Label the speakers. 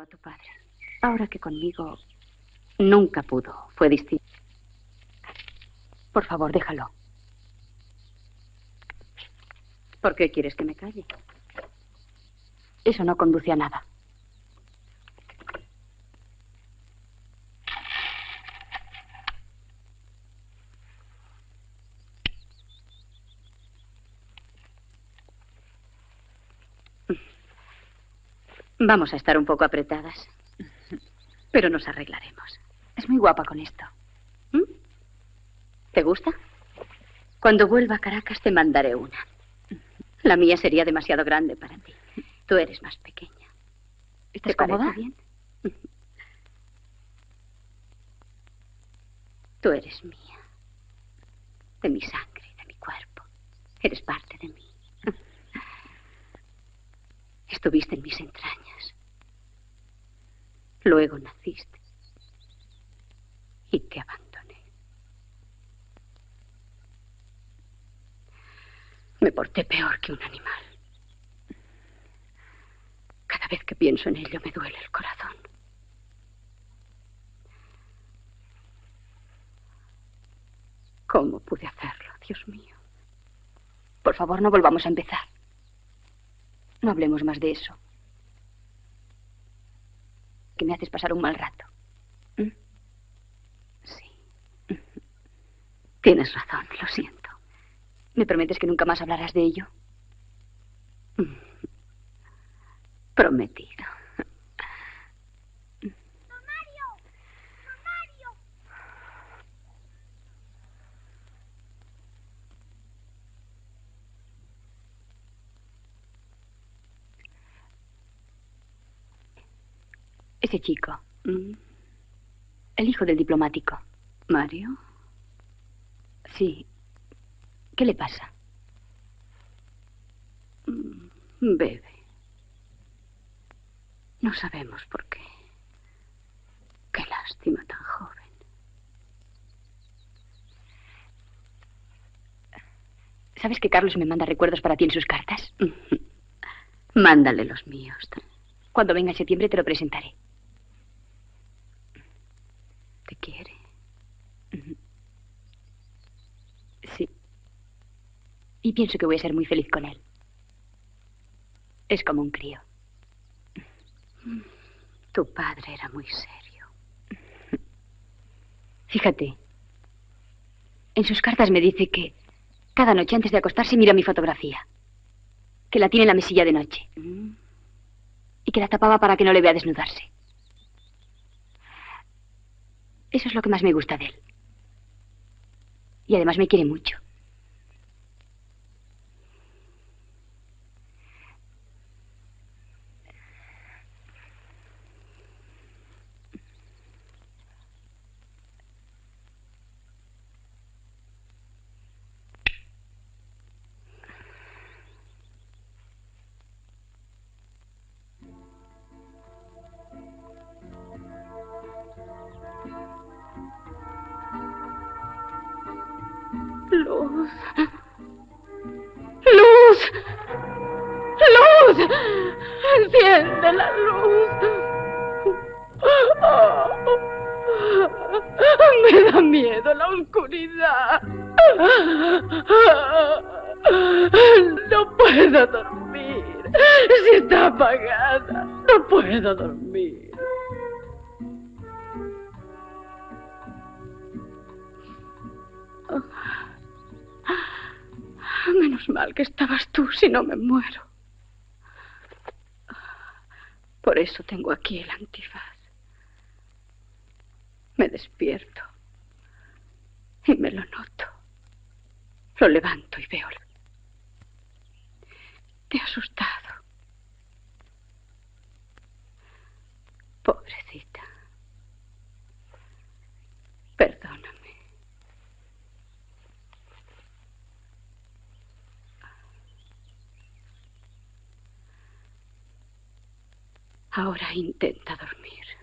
Speaker 1: A tu padre. Ahora que conmigo nunca pudo, fue distinto. Por favor, déjalo. ¿Por qué quieres que me calle? Eso no conduce a nada. Vamos a estar un poco apretadas. Pero nos arreglaremos. Es muy guapa con esto. ¿Mm? ¿Te gusta? Cuando vuelva a Caracas te mandaré una. La mía sería demasiado grande para ti. Tú eres más pequeña.
Speaker 2: ¿Estás cómoda?
Speaker 1: bien? Tú eres mía. De mi sangre, de mi cuerpo. Eres parte de mí. Estuviste en mis entrañas. Luego naciste. Y te abandoné. Me porté peor que un animal. Cada vez que pienso en ello me duele el corazón. ¿Cómo pude hacerlo, Dios mío?
Speaker 2: Por favor, no volvamos a empezar. No hablemos más de eso. Que me haces pasar un mal rato.
Speaker 1: ¿Mm? Sí. Tienes razón, lo siento.
Speaker 2: ¿Me prometes que nunca más hablarás de ello?
Speaker 1: Prometido.
Speaker 2: Ese chico. Mm. El hijo del diplomático.
Speaker 1: ¿Mario?
Speaker 2: Sí. ¿Qué le pasa?
Speaker 1: Mm, bebe. No sabemos por qué. Qué lástima tan joven.
Speaker 2: ¿Sabes que Carlos me manda recuerdos para ti en sus cartas?
Speaker 1: Mándale los míos.
Speaker 2: Cuando venga en septiembre te lo presentaré.
Speaker 1: ¿Te quiere?
Speaker 2: Sí. Y pienso que voy a ser muy feliz con él. Es como un crío.
Speaker 1: Tu padre era muy serio.
Speaker 2: Fíjate. En sus cartas me dice que cada noche antes de acostarse mira mi fotografía. Que la tiene en la mesilla de noche. Y que la tapaba para que no le vea desnudarse. Eso es lo que más me gusta de él. Y además me quiere mucho.
Speaker 1: Luz. Luz. Luz. Enciende la luz. Me da miedo la oscuridad. No puedo dormir. Si está apagada, no puedo dormir. Mal que estabas tú, si no me muero. Por eso tengo aquí el antifaz. Me despierto y me lo noto. Lo levanto y veo. Te he asustado. Pobrecita. Ahora intenta dormir.